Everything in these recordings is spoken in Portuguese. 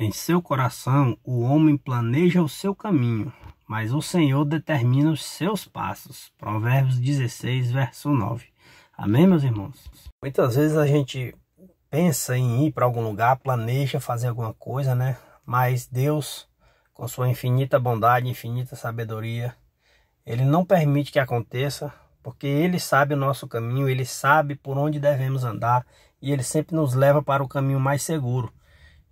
Em seu coração o homem planeja o seu caminho, mas o Senhor determina os seus passos. Provérbios 16, verso 9. Amém, meus irmãos? Muitas vezes a gente pensa em ir para algum lugar, planeja fazer alguma coisa, né? Mas Deus, com sua infinita bondade, infinita sabedoria, Ele não permite que aconteça, porque Ele sabe o nosso caminho, Ele sabe por onde devemos andar e Ele sempre nos leva para o caminho mais seguro.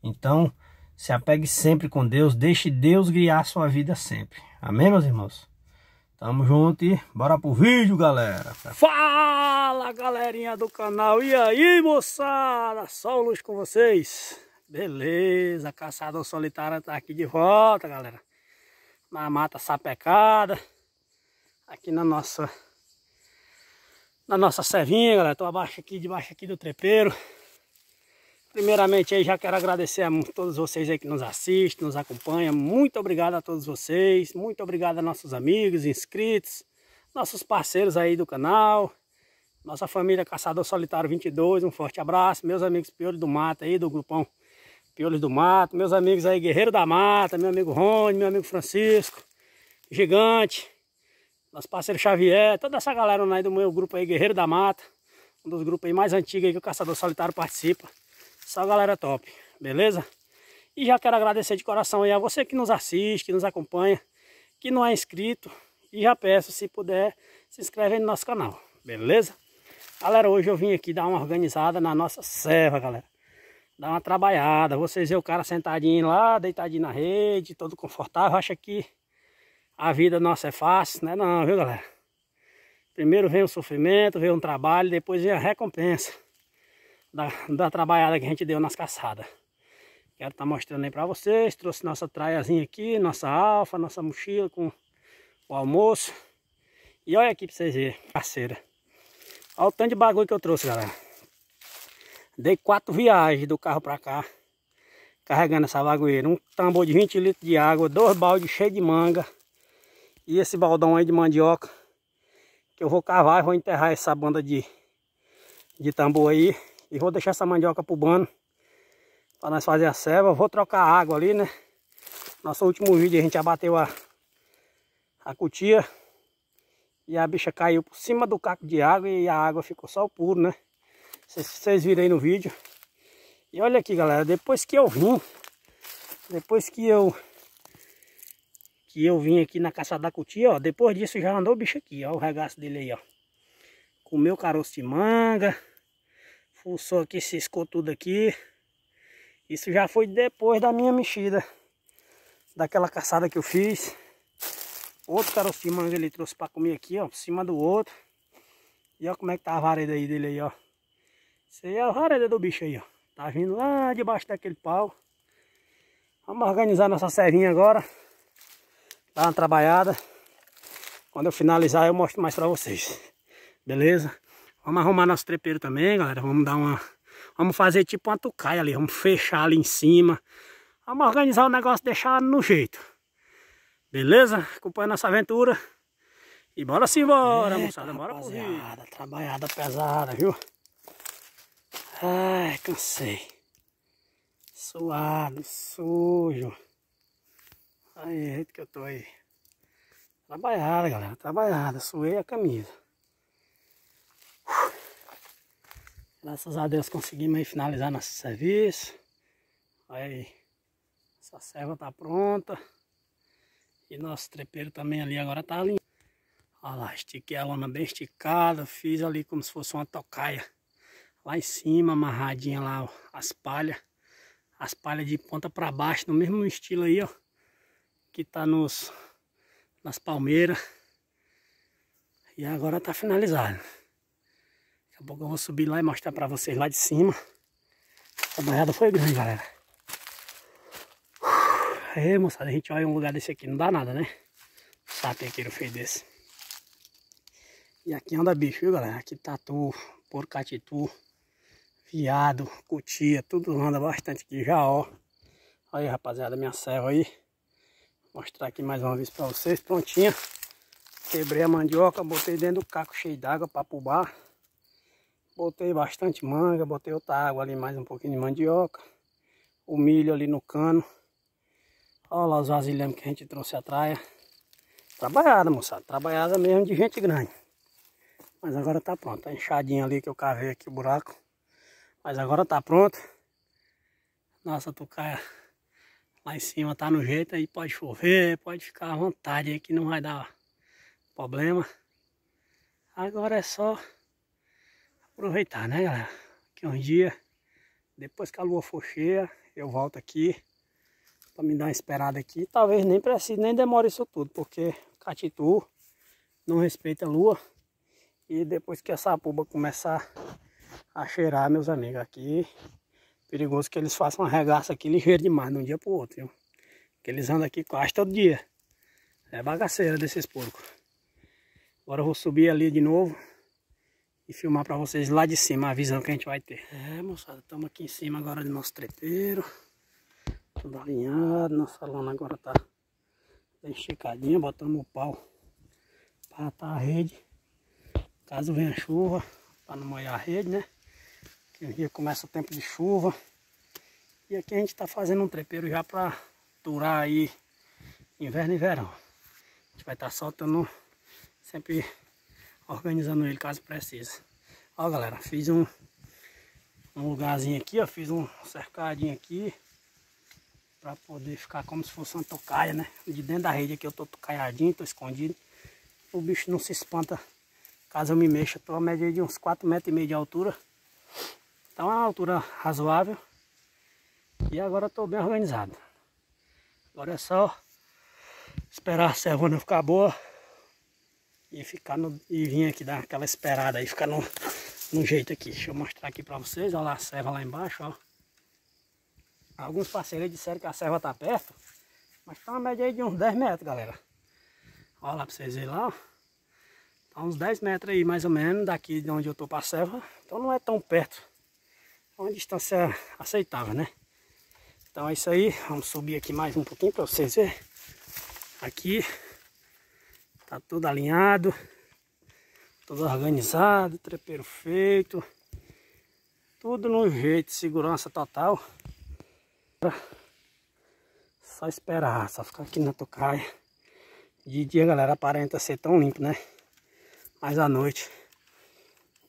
Então, se apegue sempre com Deus, deixe Deus guiar sua vida sempre. Amém, meus irmãos? Tamo junto e bora pro vídeo, galera. Fala, galerinha do canal. E aí, moçada? Só o luz com vocês. Beleza, Caçador Solitário tá aqui de volta, galera. Na mata sapecada. Aqui na nossa... Na nossa servinha, galera. Tô abaixo aqui, debaixo aqui do trepeiro. Primeiramente aí já quero agradecer a todos vocês aí que nos assistem, nos acompanham. Muito obrigado a todos vocês. Muito obrigado a nossos amigos, inscritos, nossos parceiros aí do canal. Nossa família Caçador Solitário 22, um forte abraço. Meus amigos Piolhos do Mato aí, do grupão Piolhos do Mato. Meus amigos aí Guerreiro da Mata, meu amigo Rony, meu amigo Francisco, Gigante. Nosso parceiro Xavier, toda essa galera aí do meu grupo aí Guerreiro da Mata. Um dos grupos aí mais antigos aí que o Caçador Solitário participa. Só galera top, beleza? E já quero agradecer de coração aí a você que nos assiste, que nos acompanha, que não é inscrito. E já peço, se puder, se inscreve no nosso canal, beleza? Galera, hoje eu vim aqui dar uma organizada na nossa serva, galera. Dar uma trabalhada. Vocês vê o cara sentadinho lá, deitadinho na rede, todo confortável. Acha que a vida nossa é fácil, né? Não, viu, galera? Primeiro vem o sofrimento, vem um trabalho, depois vem a recompensa da, da trabalhada que a gente deu nas caçadas. Quero estar tá mostrando aí para vocês. Trouxe nossa traiazinha aqui, nossa alfa, nossa mochila com o almoço. E olha aqui para vocês verem, parceira. Olha o tanto de bagulho que eu trouxe, galera. Dei quatro viagens do carro para cá. Carregando essa bagoeira. Um tambor de 20 litros de água, dois baldes cheios de manga. E esse baldão aí de mandioca. Que eu vou cavar e vou enterrar essa banda de, de tambor aí. E vou deixar essa mandioca pubando para nós fazer a ceva. Vou trocar a água ali, né? Nosso último vídeo a gente abateu a, a cutia. E a bicha caiu por cima do caco de água e a água ficou só o puro, né? Vocês viram aí no vídeo. E olha aqui, galera, depois que eu vim, depois que eu que eu vim aqui na caçada da cutia, ó, depois disso já andou o bicho aqui, ó, o regaço dele aí, ó. Comeu caroço de manga, Fuçou aqui, ciscou tudo aqui. Isso já foi depois da minha mexida. Daquela caçada que eu fiz. Outro caroço de manga ele trouxe para comer aqui, ó. Por cima do outro. E olha como é que tá a vareda aí dele aí, ó. Isso aí é a vareda do bicho aí, ó. Tá vindo lá debaixo daquele pau. Vamos organizar nossa serrinha agora. Dar uma trabalhada. Quando eu finalizar eu mostro mais para vocês. Beleza? Vamos arrumar nosso trepeiro também, galera. Vamos dar uma... Vamos fazer tipo uma tucaia ali. Vamos fechar ali em cima. Vamos organizar o negócio, deixar no jeito. Beleza? Acompanha nossa aventura. E bora sim, bora, moçada. Bora pro Trabalhada pesada, viu? Ai, cansei. Suado, sujo. Aí, jeito que eu tô aí. Trabalhada, galera. Trabalhada. Suei a camisa. Graças a Deus conseguimos finalizar nosso serviço. Aí, essa serva tá pronta. E nosso trepeiro também ali agora tá ali. Olha lá, estiquei a lona bem esticada. Fiz ali como se fosse uma tocaia. Lá em cima, amarradinha lá ó, as palhas. As palhas de ponta para baixo, no mesmo estilo aí, ó. Que tá nos, nas palmeiras. E agora tá finalizado. Daqui a pouco eu vou subir lá e mostrar pra vocês lá de cima. A banhada foi grande, galera. Aí, moçada, a gente olha um lugar desse aqui, não dá nada, né? Sapequeiro feio desse. E aqui anda bicho, viu, galera? Aqui tatu, porcatitu, viado, cutia, tudo anda bastante aqui já, ó. Aí, rapaziada, minha serva aí. Vou mostrar aqui mais uma vez pra vocês, prontinha. Quebrei a mandioca, botei dentro do caco cheio d'água pra pubar. Botei bastante manga, botei outra água ali, mais um pouquinho de mandioca. o milho ali no cano. Olha lá os vasilhames que a gente trouxe atrás. Trabalhada, moçada. Trabalhada mesmo de gente grande. Mas agora tá pronto. Tá enxadinha ali que eu cavei aqui o buraco. Mas agora tá pronto. Nossa tucaia lá em cima tá no jeito aí. Pode chover, pode ficar à vontade aí que não vai dar problema. Agora é só aproveitar, né, galera? Que um dia, depois que a lua for cheia, eu volto aqui para me dar uma esperada aqui. Talvez nem precise, nem demore isso tudo, porque Catitu não respeita a lua. E depois que essa puba começar a cheirar, meus amigos, aqui, perigoso que eles façam uma regaça aqui ligeiro demais de um dia para o outro, viu? Que eles andam aqui quase todo dia. É bagaceira desses porcos. Agora eu vou subir ali de novo e filmar para vocês lá de cima a visão que a gente vai ter. É, moçada, estamos aqui em cima agora do nosso trepeiro. Tudo alinhado, nossa lona agora tá bem esticadinha, botamos o pau para atar a rede. Caso venha chuva, para não molhar a rede, né? Que um dia começa o tempo de chuva. E aqui a gente está fazendo um trepeiro já para durar aí inverno e verão. A gente vai estar tá soltando sempre organizando ele caso precise. Ó galera, fiz um, um lugarzinho aqui, ó, fiz um cercadinho aqui para poder ficar como se fosse uma tocaia, né? De dentro da rede aqui eu tô tocaiadinho, tô escondido. O bicho não se espanta caso eu me mexa. Tô a média de uns 4 metros e meio de altura. Então é uma altura razoável. E agora estou bem organizado. Agora é só esperar a servona ficar boa e ficar no, e vir aqui dar aquela esperada aí, ficar no, no jeito aqui. Deixa eu mostrar aqui para vocês, olha lá a serva lá embaixo, ó. Alguns parceiros disseram que a serva tá perto, mas tá uma média aí de uns 10 metros, galera. Olha lá para vocês verem lá, ó. Tá uns 10 metros aí, mais ou menos, daqui de onde eu tô para a serva. Então não é tão perto. É uma distância aceitável, né? Então é isso aí. Vamos subir aqui mais um pouquinho para vocês verem. Aqui Tá tudo alinhado. Tudo organizado, trepeiro feito. Tudo no jeito, segurança total. Só esperar, só ficar aqui na tocaia. De dia, galera, aparenta ser tão limpo, né? Mas à noite,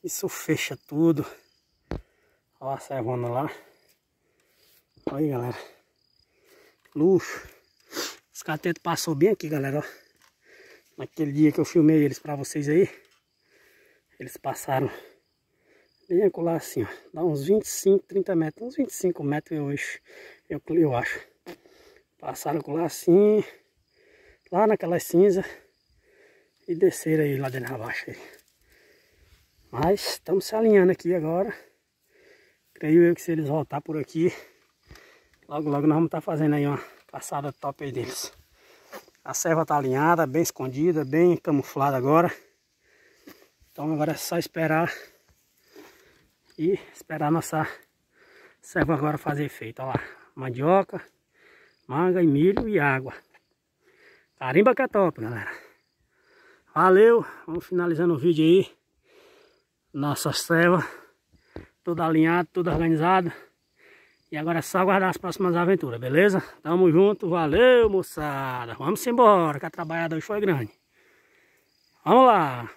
isso fecha tudo. Olha a servona lá. Olha aí, galera. Luxo. Os catetos passou bem aqui, galera, ó. Naquele dia que eu filmei eles para vocês aí, eles passaram bem acolá assim, ó. Dá uns 25, 30 metros, uns 25 metros eu acho, eu, eu acho. Passaram acolá assim, lá naquelas cinzas e desceram aí lá dentro abaixo aí. Mas estamos se alinhando aqui agora. Creio eu que se eles voltar por aqui, logo logo nós vamos estar tá fazendo aí uma passada top aí deles. A serva está alinhada, bem escondida, bem camuflada agora. Então agora é só esperar e esperar nossa serva agora fazer efeito. Olha lá, mandioca, manga e milho e água. Carimba que é top, galera. Valeu, vamos finalizando o vídeo aí. Nossa serva, tudo alinhado, tudo organizado. E agora é só aguardar as próximas aventuras, beleza? Tamo junto, valeu moçada. Vamos embora, que a trabalhada hoje foi grande. Vamos lá.